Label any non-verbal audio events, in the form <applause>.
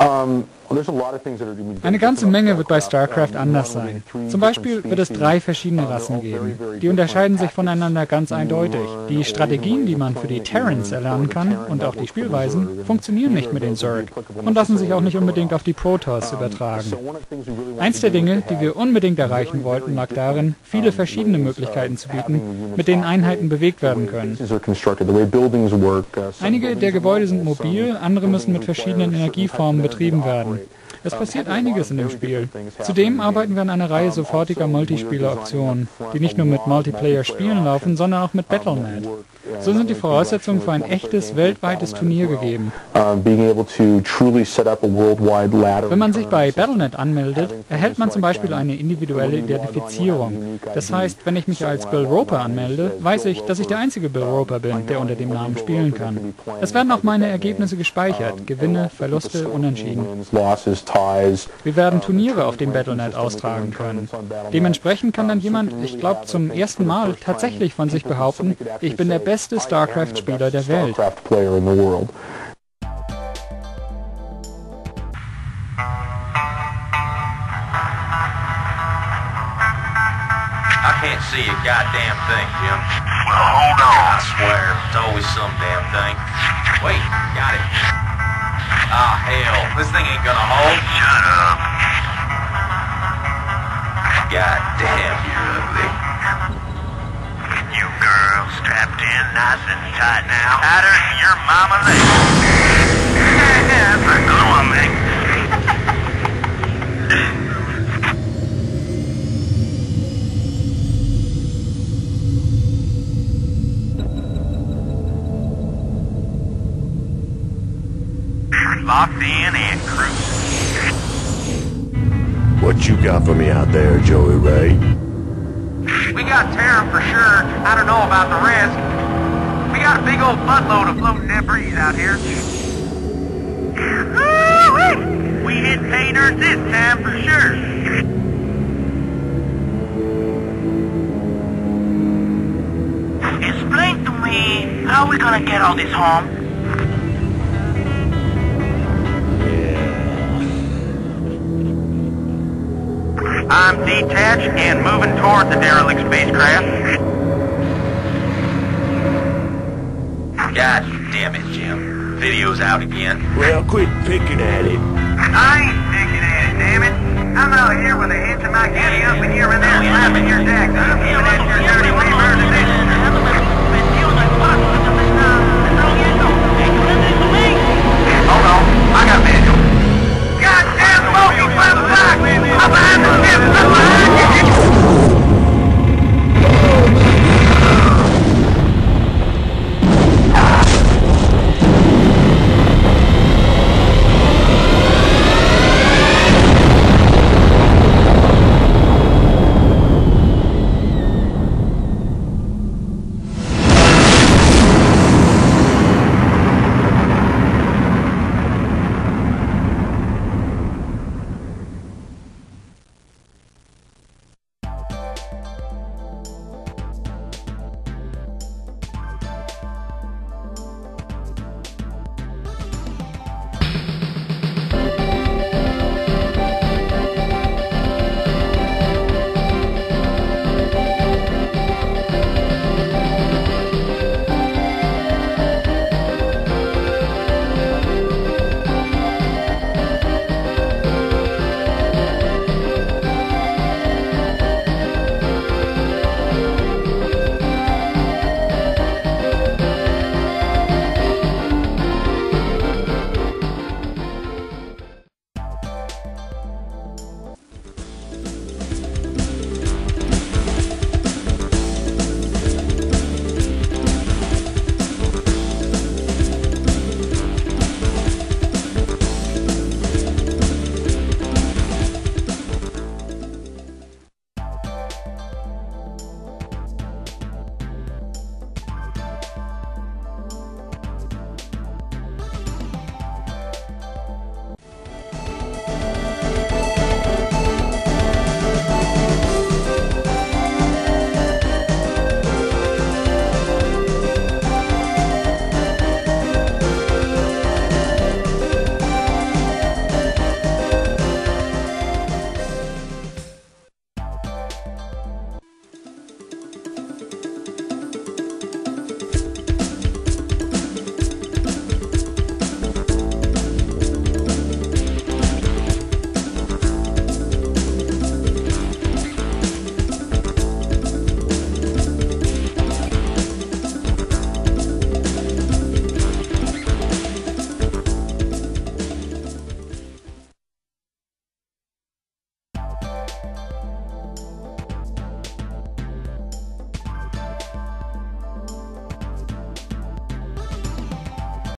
Um, Eine ganze Menge wird bei StarCraft anders sein. Zum Beispiel wird es drei verschiedene Rassen geben. Die unterscheiden sich voneinander ganz eindeutig. Die Strategien, die man für die Terrans erlernen kann und auch die Spielweisen, funktionieren nicht mit den Zerg und lassen sich auch nicht unbedingt auf die Protoss übertragen. Eins der Dinge, die wir unbedingt erreichen wollten, lag darin, viele verschiedene Möglichkeiten zu bieten, mit denen Einheiten bewegt werden können. Einige der Gebäude sind mobil, andere müssen mit verschiedenen Energieformen betrieben werden. Es passiert einiges in dem Spiel. Zudem arbeiten wir an einer Reihe sofortiger Multispieler-Optionen, die nicht nur mit Multiplayer-Spielen laufen, sondern auch mit Battle.net. So sind die Voraussetzungen für ein echtes weltweites Turnier gegeben. Wenn man sich bei Battle.net anmeldet, erhält man zum Beispiel eine individuelle Identifizierung. Das heißt, wenn ich mich als Bill Roper anmelde, weiß ich, dass ich der einzige Bill Roper bin, der unter dem Namen spielen kann. Es werden auch meine Ergebnisse gespeichert, Gewinne, Verluste, Unentschieden. Wir werden Turniere auf dem Battle.net austragen können. Dementsprechend kann dann jemand, ich glaube zum ersten Mal, tatsächlich von sich behaupten, ich bin der beste StarCraft-Spieler der Welt. I can't see a goddamn thing, Jim. Well, hold on. I swear, it's always some damn thing. Wait, got it. Ah, hell, this thing ain't gonna hold. Shut up. God damn, you're ugly. You girl, strapped in nice and tight now. Tighter than your mama leg. <laughs> Locked in and cruising. What you got for me out there, Joey Ray? We got Terra for sure. I don't know about the rest. We got a big old buttload of floating debris out here. We hit pay dirt this time for sure. Explain to me, how we gonna get all this home? I'm detached and moving toward the derelict spacecraft. God damn it, Jim. Video's out again. Well, quit picking at it. I ain't picking at it, damn it. I'm out here with a hinge of my giddy up and here and there slapping your deck.